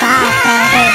Bye, baby.